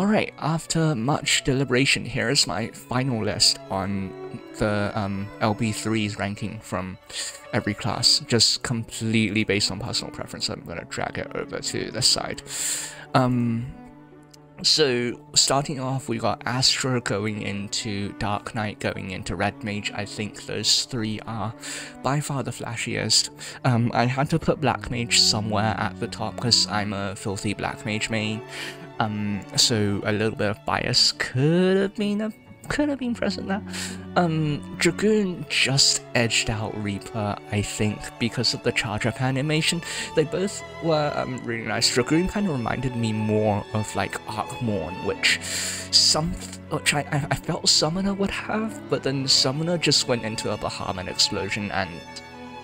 Alright, after much deliberation, here's my final list on the um, LB3's ranking from every class, just completely based on personal preference. I'm going to drag it over to this side. Um, so starting off, we got Astro going into Dark Knight, going into Red Mage. I think those three are by far the flashiest. Um, I had to put Black Mage somewhere at the top because I'm a filthy Black Mage main. Um, so a little bit of bias could have been a could have been present there. Um, Dragoon just edged out Reaper, I think, because of the charge up animation. They both were um, really nice. Dragoon kind of reminded me more of like Morn, which some which I, I felt Summoner would have, but then Summoner just went into a Bahamut explosion and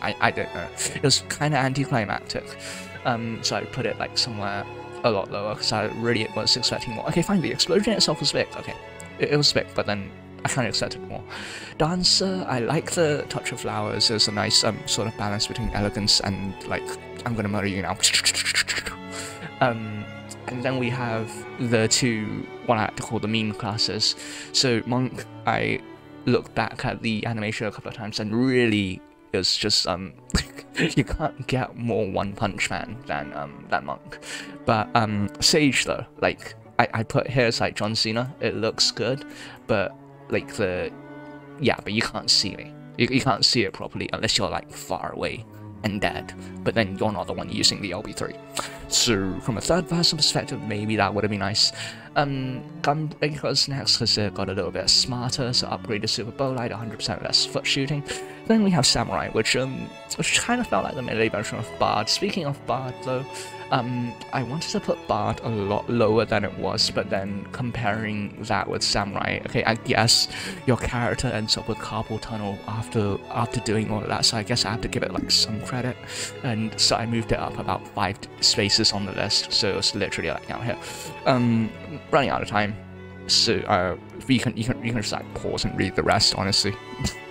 I, I don't know. It was kind of anticlimactic. Um, so I put it like somewhere a lot lower because I really was expecting more. Okay, fine, the explosion itself was big. Okay, it, was big, but then I kind of expected more. Dancer, I like the touch of flowers. There's a nice um, sort of balance between elegance and like, I'm gonna murder you now. um, and then we have the two, what I like to call the meme classes. So Monk, I looked back at the animation a couple of times and really is just um you can't get more One Punch Man than um that Monk. But um Sage though, like I, I put hairs like John Cena. It looks good, but like the yeah, but you can't see me. You, you can't see it properly unless you're like far away and dead. But then you're not the one using the LB3. So from a third person perspective, maybe that would have been nice. Um, Gunbreaker's next because it got a little bit smarter, so upgraded Superbolide, 100% less foot shooting. Then we have Samurai, which um, which kind of felt like the melee version of Bard. Speaking of Bard, though, um, I wanted to put Bard a lot lower than it was, but then comparing that with Samurai, okay, I guess your character ends up with carpal tunnel after after doing all of that, so I guess I have to give it like some credit, and so I moved it up about five spaces on the list, so it's literally like out here. Um, running out of time, so uh, you can you can you can just like pause and read the rest, honestly.